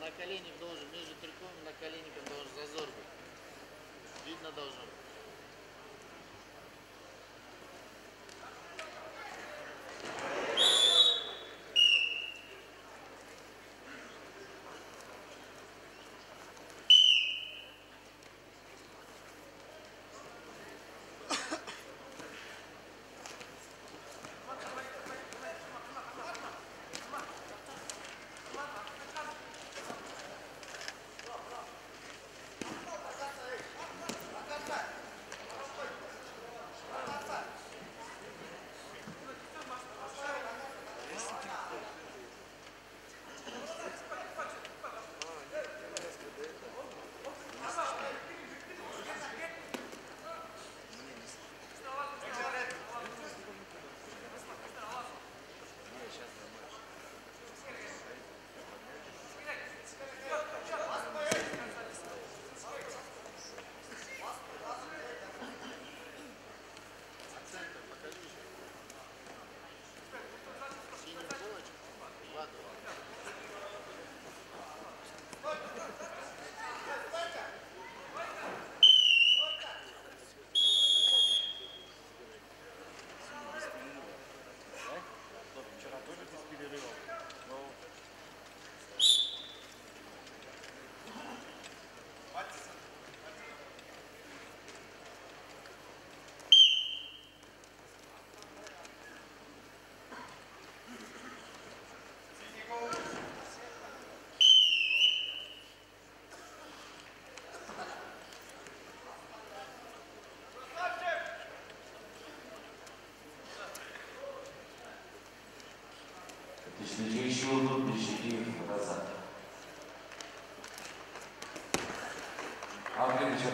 наколенник должен, между триком и наколенником должен зазор быть. Видно должно быть. 61 Brigidin Răzat. Am venit și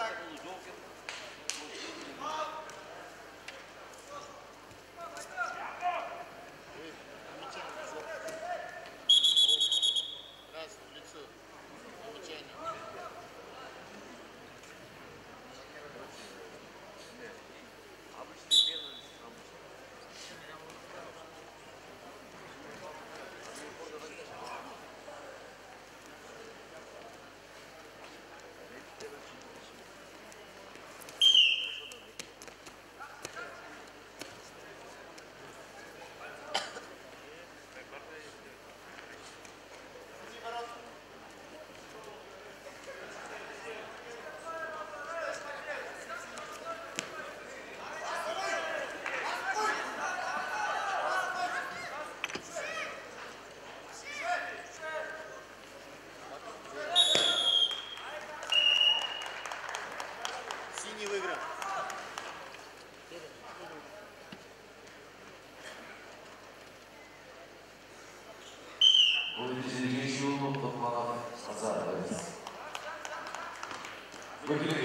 ataque. We're going to